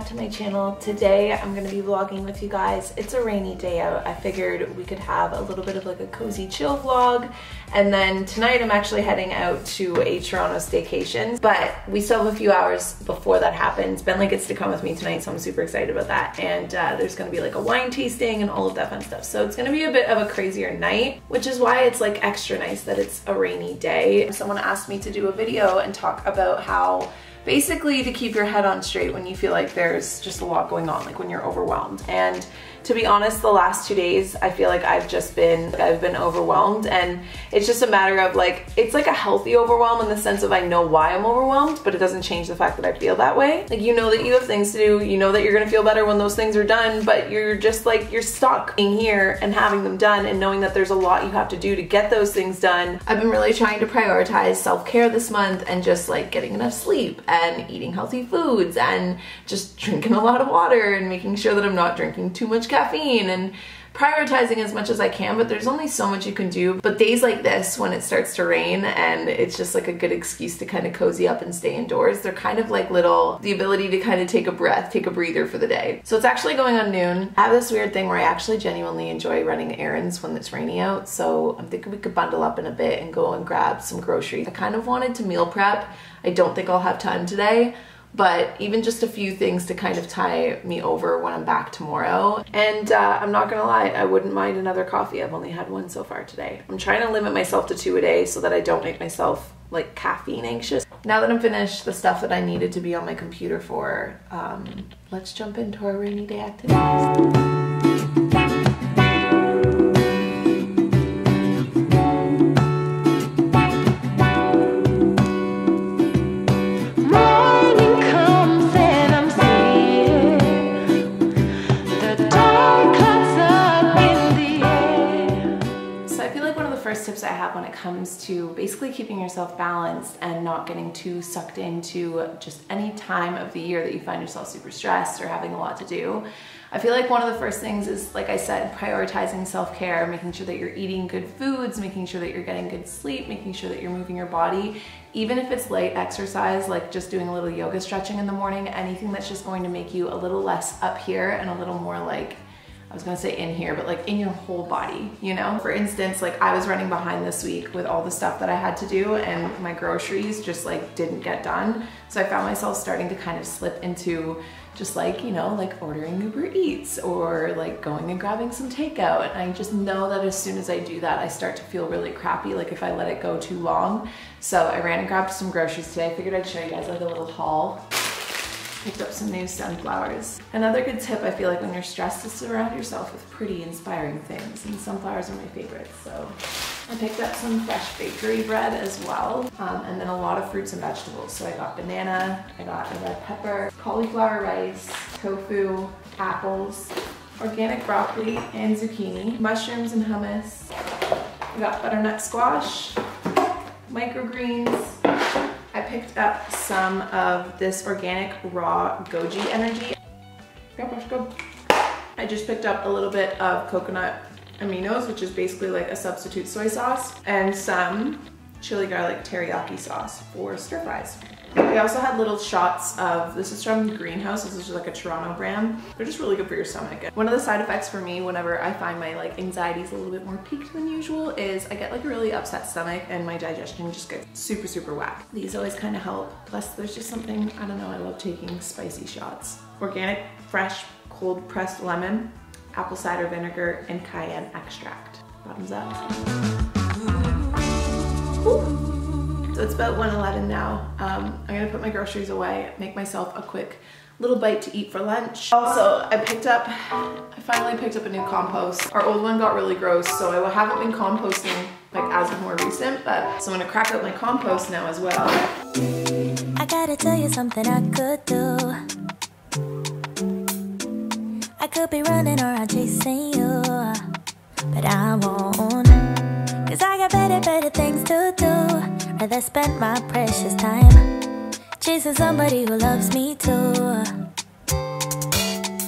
back to my channel. Today I'm to be vlogging with you guys. It's a rainy day out. I figured we could have a little bit of like a cozy chill vlog and then tonight I'm actually heading out to a Toronto staycation but we still have a few hours before that happens. Bentley gets to come with me tonight so I'm super excited about that and uh, there's to be like a wine tasting and all of that fun stuff. So it's to be a bit of a crazier night which is why it's like extra nice that it's a rainy day. Someone asked me to do a video and talk about how basically to keep your head on straight when you feel like there's just a lot going on, like when you're overwhelmed. And to be honest, the last two days, I feel like I've just been, I've been overwhelmed and it's just a matter of like, it's like a healthy overwhelm in the sense of I know why I'm overwhelmed, but it doesn't change the fact that I feel that way. Like you know that you have things to do, you know that you're gonna feel better when those things are done, but you're just like, you're stuck being here and having them done and knowing that there's a lot you have to do to get those things done. I've been really trying to prioritize self-care this month and just like getting enough sleep and eating healthy foods and just drinking a lot of water and making sure that I'm not drinking too much caffeine and prioritizing as much as I can, but there's only so much you can do. But days like this, when it starts to rain and it's just like a good excuse to kind of cozy up and stay indoors, they're kind of like little, the ability to kind of take a breath, take a breather for the day. So it's actually going on noon. I have this weird thing where I actually genuinely enjoy running errands when it's raining out. So I'm thinking we could bundle up in a bit and go and grab some groceries. I kind of wanted to meal prep. I don't think I'll have time today but even just a few things to kind of tie me over when I'm back tomorrow. And uh, I'm not gonna lie, I wouldn't mind another coffee. I've only had one so far today. I'm trying to limit myself to two a day so that I don't make myself like caffeine anxious. Now that I'm finished the stuff that I needed to be on my computer for, um, let's jump into our rainy day activities. Keeping yourself balanced and not getting too sucked into just any time of the year that you find yourself super stressed or having a lot to do. I feel like one of the first things is, like I said, prioritizing self-care, making sure that you're eating good foods, making sure that you're getting good sleep, making sure that you're moving your body, even if it's light exercise, like just doing a little yoga stretching in the morning, anything that's just going to make you a little less up here and a little more like I was gonna say in here, but like in your whole body, you know? For instance, like I was running behind this week with all the stuff that I had to do and my groceries just like didn't get done. So I found myself starting to kind of slip into just like, you know, like ordering Uber Eats or like going and grabbing some takeout. And I just know that as soon as I do that, I start to feel really crappy, like if I let it go too long. So I ran and grabbed some groceries today. I figured I'd show you guys like a little haul picked up some new sunflowers. Another good tip I feel like when you're stressed is surround yourself with pretty inspiring things and sunflowers are my favorites. So I picked up some fresh bakery bread as well um, and then a lot of fruits and vegetables. So I got banana, I got a red pepper, cauliflower rice, tofu, apples, organic broccoli and zucchini, mushrooms and hummus. I got butternut squash, microgreens, picked up some of this organic raw goji energy. I just picked up a little bit of coconut aminos, which is basically like a substitute soy sauce, and some chili garlic teriyaki sauce for stir fries. We also had little shots of, this is from Greenhouse, this is like a Toronto brand. They're just really good for your stomach. One of the side effects for me whenever I find my like anxieties a little bit more peaked than usual is I get like a really upset stomach and my digestion just gets super, super whack. These always kind of help. Plus there's just something, I don't know, I love taking spicy shots. Organic, fresh, cold pressed lemon, apple cider vinegar, and cayenne extract. Bottoms up. Ooh. So it's about 1.11 now. Um, I'm gonna put my groceries away, make myself a quick little bite to eat for lunch. Also, I picked up, I finally picked up a new compost. Our old one got really gross, so I haven't been composting like as of more recent, but so I'm gonna crack out my compost now as well. I gotta tell you something I could do. I could be running around chasing you, but I won't. Cause I got better, better things to do rather spend my precious time chasing somebody who loves me too.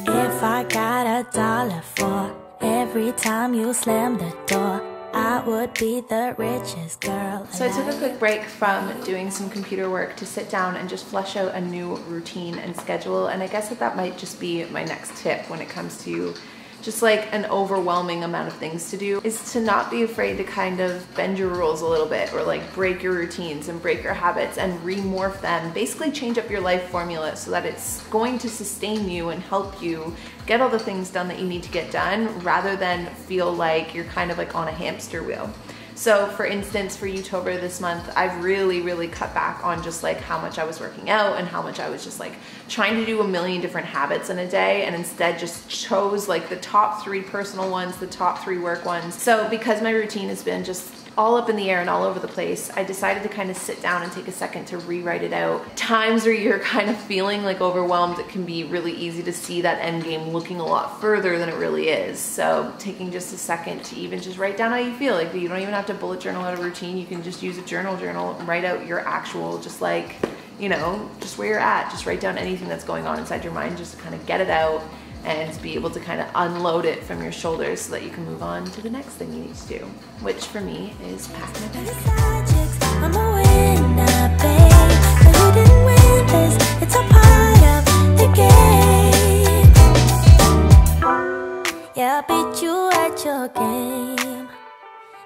If I got a dollar for every time you slam the door, I would be the richest girl. So I took a quick break from doing some computer work to sit down and just flesh out a new routine and schedule. And I guess that that might just be my next tip when it comes to just like an overwhelming amount of things to do is to not be afraid to kind of bend your rules a little bit or like break your routines and break your habits and remorph them. Basically change up your life formula so that it's going to sustain you and help you get all the things done that you need to get done rather than feel like you're kind of like on a hamster wheel. So for instance, for Youtober this month, I've really, really cut back on just like how much I was working out and how much I was just like trying to do a million different habits in a day and instead just chose like the top three personal ones, the top three work ones. So because my routine has been just all up in the air and all over the place, I decided to kind of sit down and take a second to rewrite it out. Times where you're kind of feeling like overwhelmed, it can be really easy to see that end game looking a lot further than it really is. So taking just a second to even just write down how you feel. Like you don't even have to bullet journal out a routine. You can just use a journal journal and write out your actual, just like, you know, just where you're at. Just write down anything that's going on inside your mind just to kind of get it out and be able to kind of unload it from your shoulders so that you can move on to the next thing you need to do, which for me is pack my bag. Yeah.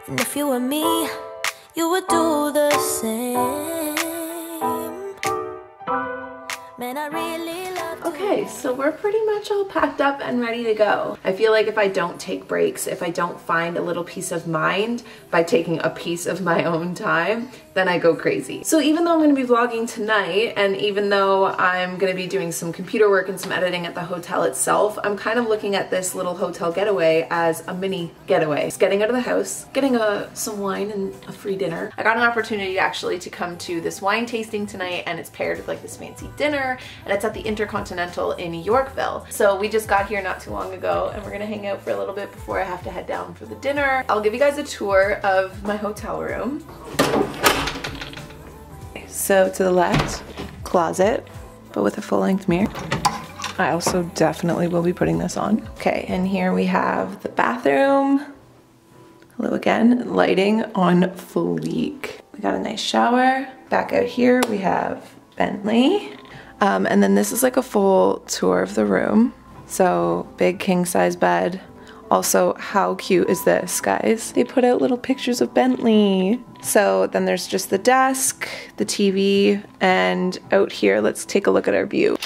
And if you were me, you would do the same. Man, really Okay, so we're pretty much all packed up and ready to go. I feel like if I don't take breaks, if I don't find a little peace of mind by taking a piece of my own time, then I go crazy. So even though I'm gonna be vlogging tonight, and even though I'm gonna be doing some computer work and some editing at the hotel itself, I'm kind of looking at this little hotel getaway as a mini getaway. It's getting out of the house, getting a, some wine and a free dinner. I got an opportunity actually to come to this wine tasting tonight and it's paired with like this fancy dinner and it's at the Intercontinental in Yorkville. So we just got here not too long ago and we're gonna hang out for a little bit before I have to head down for the dinner. I'll give you guys a tour of my hotel room. So to the left, closet, but with a full length mirror. I also definitely will be putting this on. Okay, and here we have the bathroom. Hello again, lighting on fleek. We got a nice shower. Back out here we have Bentley. Um, and then this is like a full tour of the room. So big king size bed. Also, how cute is this, guys? They put out little pictures of Bentley. So then there's just the desk, the TV, and out here, let's take a look at our view.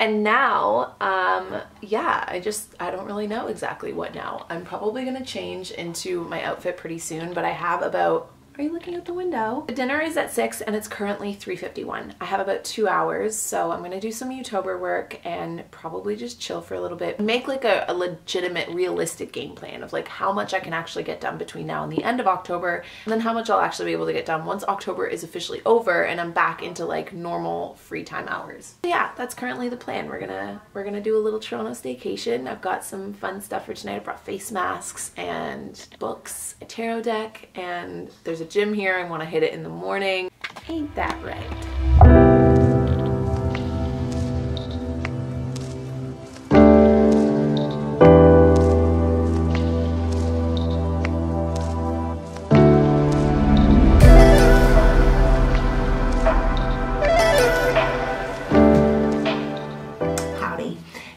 And now, um, yeah, I just, I don't really know exactly what now. I'm probably gonna change into my outfit pretty soon, but I have about are you looking out the window? The dinner is at 6 and it's currently 3.51. I have about two hours, so I'm gonna do some Youtober work and probably just chill for a little bit. Make like a, a legitimate, realistic game plan of like how much I can actually get done between now and the end of October, and then how much I'll actually be able to get done once October is officially over and I'm back into like normal free time hours. Yeah, that's currently the plan. We're gonna we're gonna do a little Toronto staycation. I've got some fun stuff for tonight. I brought face masks and books, a tarot deck, and there's a gym here. I want to hit it in the morning. Ain't that right?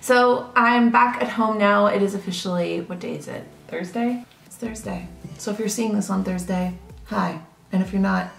So I'm back at home now. It is officially, what day is it? Thursday? It's Thursday. So if you're seeing this on Thursday, hi. And if you're not,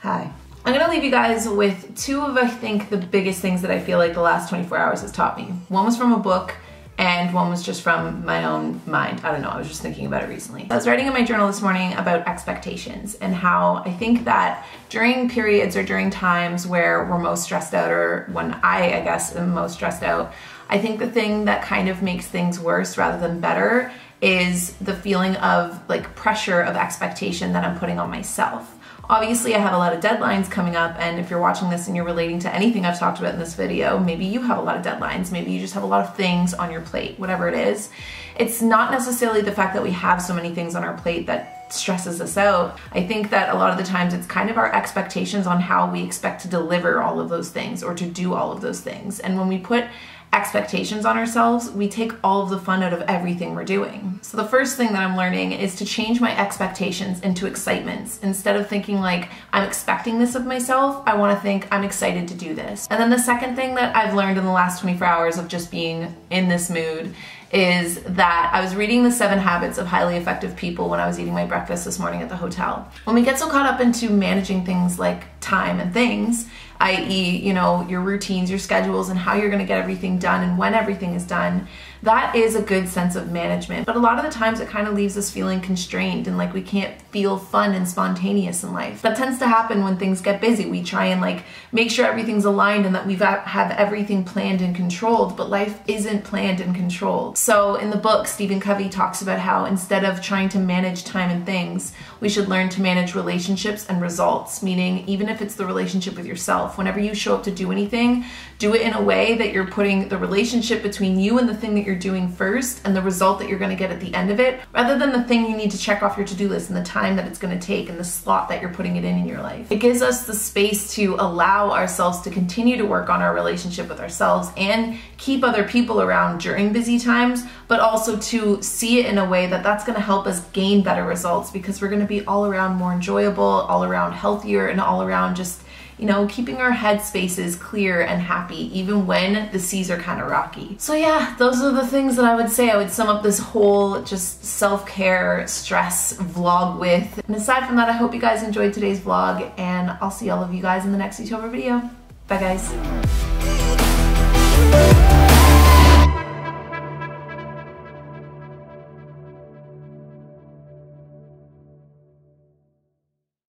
hi. I'm gonna leave you guys with two of, I think, the biggest things that I feel like the last 24 hours has taught me. One was from a book, and one was just from my own mind. I don't know, I was just thinking about it recently. I was writing in my journal this morning about expectations and how I think that during periods or during times where we're most stressed out or when I, I guess, am most stressed out, I think the thing that kind of makes things worse rather than better is the feeling of like pressure of expectation that I'm putting on myself. Obviously, I have a lot of deadlines coming up, and if you're watching this and you're relating to anything I've talked about in this video, maybe you have a lot of deadlines, maybe you just have a lot of things on your plate, whatever it is. It's not necessarily the fact that we have so many things on our plate that stresses us out. I think that a lot of the times it's kind of our expectations on how we expect to deliver all of those things or to do all of those things. And when we put expectations on ourselves, we take all of the fun out of everything we're doing. So the first thing that I'm learning is to change my expectations into excitements. Instead of thinking like, I'm expecting this of myself, I wanna think I'm excited to do this. And then the second thing that I've learned in the last 24 hours of just being in this mood is that I was reading The Seven Habits of Highly Effective People when I was eating my breakfast this morning at the hotel. When we get so caught up into managing things like time and things, i.e., you know, your routines, your schedules, and how you're gonna get everything done and when everything is done, that is a good sense of management. But a lot of the times it kind of leaves us feeling constrained and like we can't feel fun and spontaneous in life. That tends to happen when things get busy. We try and like make sure everything's aligned and that we have have everything planned and controlled, but life isn't planned and controlled. So in the book, Stephen Covey talks about how instead of trying to manage time and things, we should learn to manage relationships and results, meaning even if it's the relationship with yourself, whenever you show up to do anything, do it in a way that you're putting the relationship between you and the thing that you're doing first and the result that you're going to get at the end of it, rather than the thing you need to check off your to-do list and the time that it's going to take and the slot that you're putting it in in your life. It gives us the space to allow ourselves to continue to work on our relationship with ourselves and keep other people around during busy times, but also to see it in a way that that's going to help us gain better results because we're going to be all around more enjoyable, all around healthier, and all around just you know, keeping our head spaces clear and happy even when the seas are kind of rocky. So yeah, those are the things that I would say I would sum up this whole just self-care stress vlog with. And aside from that, I hope you guys enjoyed today's vlog and I'll see all of you guys in the next Youtober video. Bye guys.